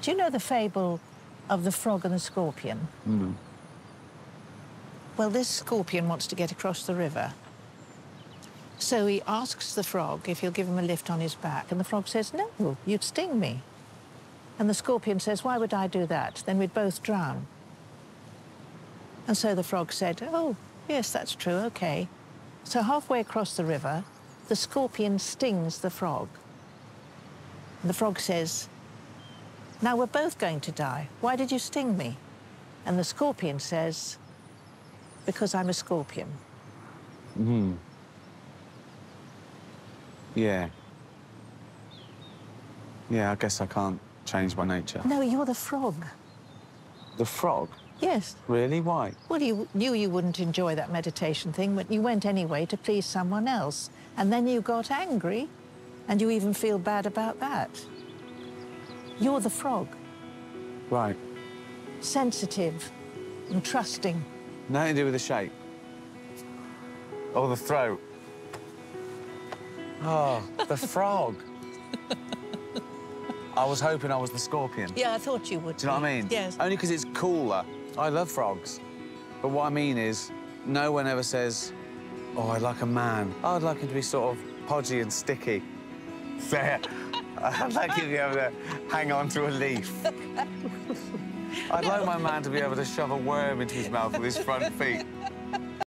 Do you know the fable of the frog and the scorpion? Mm. Well, this scorpion wants to get across the river. So he asks the frog if he'll give him a lift on his back, and the frog says, No, you'd sting me. And the scorpion says, Why would I do that? Then we'd both drown. And so the frog said, Oh, yes, that's true, OK. So halfway across the river, the scorpion stings the frog. And the frog says, Now we're both going to die. Why did you sting me? And the scorpion says, Because I'm a scorpion. Hmm. Yeah. Yeah, I guess I can't change my nature. No, you're the frog. The frog? Yes. Really? Why? Well, you knew you wouldn't enjoy that meditation thing, but you went anyway to please someone else. And then you got angry, and you even feel bad about that. You're the frog. Right. Sensitive and trusting. Nothing to do with the shape. Or the throat. Oh, the frog. I was hoping I was the scorpion. Yeah, I thought you would. Do you know what I mean? Yes. Only because it's cooler. I love frogs. But what I mean is, no one ever says, oh, I'd like a man. I'd like him to be sort of podgy and sticky. There. I'd like you to be able to hang on to a leaf. I'd like my man to be able to shove a worm into his mouth with his front feet.